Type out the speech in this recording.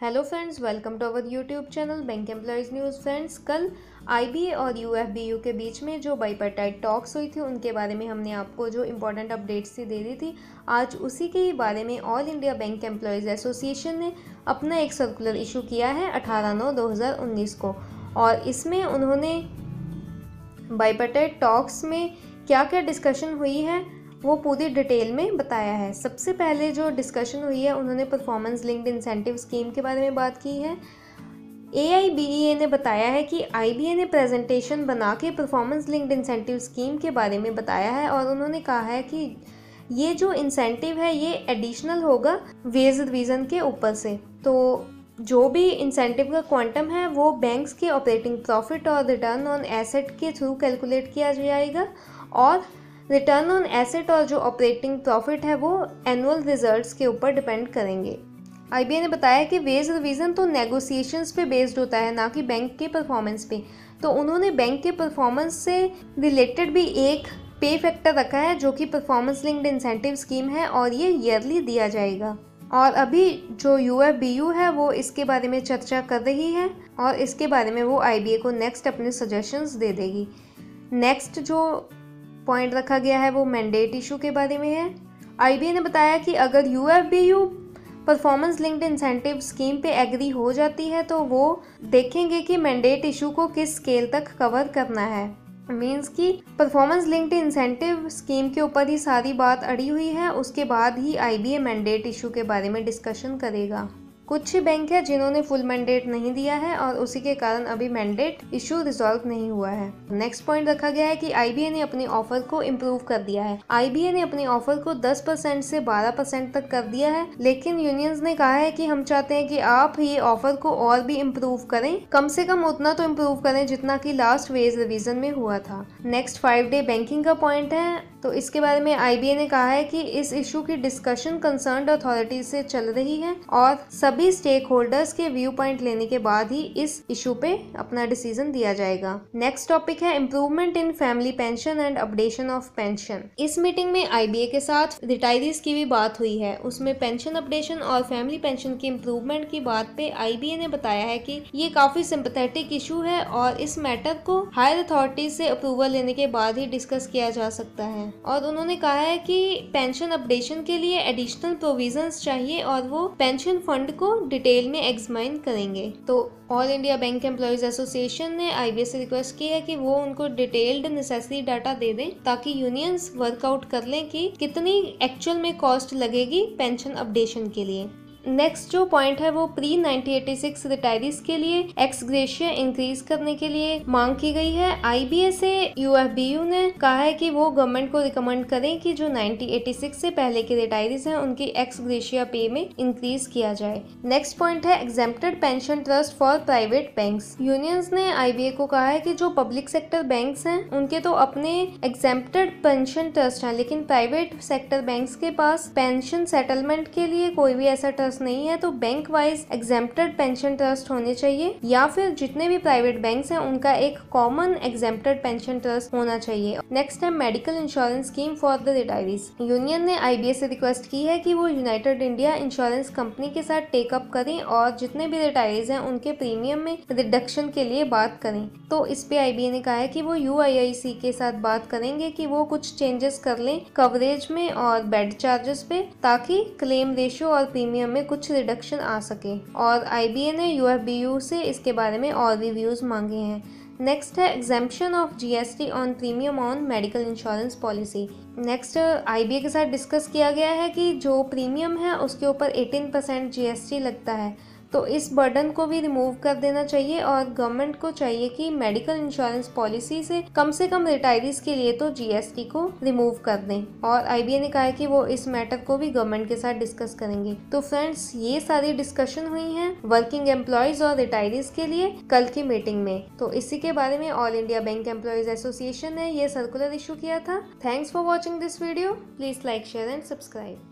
Hello friends welcome to our YouTube channel bank employees news friends कल IBA और UFBU के बीच में जो बाईपार्टाइट टॉक्स हुई थी, उनके बारे में हमने आपको जो इम्पोर्टेंट अपडेट्स थी दे दी थी, आज उसी के ही बारे में all India bank employees association ने अपना एक सर्कुलर इशू किया है अठारह नौ दो को। और इसमें उन्होंने बाईपार्टाइट टॉक्स में क्या क्या डिस्कशन हुई है वो पूरी डिटेल में बताया है। सबसे पहले जो डिस्कशन हुई है, उन्होंने परफॉर्मेंस लिंक्ड इंसेंटिव स्कीम के बारे में बात की है। ए आई बी ई ए ने बताया है कि आई बी ए ने प्रेजेंटेशन बना के परफॉर्मेंस लिंक्ड इंसेंटिव स्कीम के बारे में बताया है और उन्होंने कहा है कि ये जो इंसेंटिव है, ये एडिशनल होगा वेज रिवीजन के ऊपर से। तो जो भी इंसेंटिव का क्वांटम है, वो बैंक्स के ऑपरेटिंग प्रॉफिट और रिटर्न ऑन एसेट के थ्रू कैलकुलेट किया जाएगा और रिटर्न ऑन एसेट और जो ऑपरेटिंग प्रॉफिट है वो एनुअल रिजल्ट्स के ऊपर डिपेंड करेंगे। आई ने बताया कि वेज रिवीजन तो नेगोशिएशंस पे बेस्ड होता है, ना कि बैंक के परफॉर्मेंस पे। तो उन्होंने बैंक के परफॉर्मेंस से रिलेटेड भी एक पे फैक्टर रखा है, जो कि परफॉर्मेंस लिंक्ड इंसेंटिव स्कीम है, और ये ईयरली दिया जाएगा। और अभी जो यू एफ़ बी यू है, वो इसके बारे में चर्चा कर रही है, और इसके बारे में वो आई बी को नेक्स्ट अपने सजेशंस दे देगी। नेक्स्ट जो पॉइंट रखा गया है, वो मैंडेट इशू के बारे में है। आई ने बताया कि अगर U F B U performance linked incentive scheme पे एग्री हो जाती है तो वो देखेंगे कि मैंडेट इशू को किस स्केल तक कवर करना है। मीन्स कि परफॉर्मेंस लिंक्ड इंसेंटिव स्कीम के ऊपर ही सारी बात अड़ी हुई है, उसके बाद ही I B A mandate issue के बारे में डिस्कशन करेगा। कुछ ही बैंक है जिन्होंने फुल मैंडेट नहीं दिया है और उसी के कारण अभी मैंडेट इशू रिजॉल्व नहीं हुआ है। नेक्स्ट पॉइंट रखा गया है कि आईबीए ने अपने ऑफ़र को इम्प्रूव कर दिया है। आईबीए ने अपने ऑफ़र को 10 परसेंट से 12 परसेंट तक कर दिया है, लेकिन यूनियंस ने कहा है कि हम चाहते हैं कि आप ये ऑफ़र को और भी इम्प्रूव करें। कम से कम उतना तो इम्प्रूव करें जितना की लास्ट वेज रिविजन में हुआ था। नेक्स्ट फाइव डे बैंकिंग का पॉइंट है। तो इसके बारे में आईबीए ने कहा है कि इस इशू की डिस्कशन कंसर्न अथॉरिटी से चल रही है और सभी स्टेक होल्डर्स के व्यू पॉइंट लेने के बाद ही इस इशू पे अपना डिसीज़न दिया जाएगा। नेक्स्ट टॉपिक है improvement in family pension and updation of pension इस मीटिंग में आईबीए के साथ रिटायरीज की भी बात हुई है। उसमें पेंशन अपडेशन और फैमिली पेंशन की इम्प्रूवमेंट की बात पे आईबीए ने बताया है कि ये काफ़ी सिंपथेटिक इशू है और इस मैटर को हायर अथॉरिटी से अप्रूवल लेने के बाद ही डिस्कस किया जा सकता है। और उन्होंने कहा है कि पेंशन अपडेशन के लिए एडिशनल प्रोविजंस चाहिए और वो पेंशन फंड को डिटेल में एग्जामाइन करेंगे। तो all India bank employees association ने आई से रिक्वेस्ट की है कि वो उनको डिटेल्ड नेसेसरी डाटा दे दें ताकि यूनियंस वर्कआउट कर लें कि कितनी एक्चुअल में कॉस्ट लगेगी पेंशन अपडेशन के लिए। नेक्स्ट जो पॉइंट है वो प्री 1986 रिटायरीज के लिए एक्स ग्रेशिया इंक्रीज करने के लिए मांग की गई है। आई से यूएफबीयू ने कहा है कि वो गवर्नमेंट को रिकमेंड करें कि जो 1986 से पहले के रिटायरीज हैं, उनकी एक्स ग्रेशिया पे में इंक्रीज किया जाए। नेक्स्ट पॉइंट है exempted pension trust for private bank unions ने आईबीए को कहा है की जो पब्लिक सेक्टर बैंक है, उनके तो अपने एग्जेम्प्टेड पेंशन ट्रस्ट है, लेकिन प्राइवेट सेक्टर बैंक के पास पेंशन सेटलमेंट के लिए कोई भी ऐसा ट्रस्ट नहीं है तो bank wise exempted pension trust होने चाहिए, या फिर जितने भी प्राइवेट बैंक हैं, उनका एक कॉमन एग्जेम्प्टेड पेंशन ट्रस्ट होना चाहिए। नेक्स्ट है medical insurance scheme for the retirees union ने आई से रिक्वेस्ट की है कि वो यूनाइटेड इंडिया इंश्योरेंस कंपनी के साथ टेकअप करें और जितने भी रिटायरीज हैं, उनके प्रीमियम में रिडक्शन के लिए बात करें। तो इस पे आई ने कहा है कि वो यूआईआईसी के साथ बात करेंगे कि वो कुछ चेंजेस कर लें कवरेज में और बेड चार्जेस पे, ताकि क्लेम रेशियो और प्रीमियम में में कुछ रिडक्शन आ सके। और आई ने यू से इसके बारे में और रिव्यूज़ मांगे हैं। नेक्स्ट है exemption of GST on premium on medical insurance policy next I के साथ डिस्कस किया गया है कि जो प्रीमियम है, उसके ऊपर 18 परसेंट जी लगता है। तो इस बर्डन को भी रिमूव कर देना चाहिए और गवर्नमेंट को चाहिए कि मेडिकल इंश्योरेंस पॉलिसी से कम से कम रिटायरीज के लिए तो जीएसटी को रिमूव कर दें। और आईबीए ने कहा है कि वो इस मैटर को भी गवर्नमेंट के साथ डिस्कस करेंगे। तो फ्रेंड्स ये सारी डिस्कशन हुई है वर्किंग एम्प्लॉयज़ और रिटायरीज के लिए कल की मीटिंग में। तो इसी के बारे में all India bank employees association ने ये सर्कुलर इशू किया था। Thanks for watching this video please like share and subscribe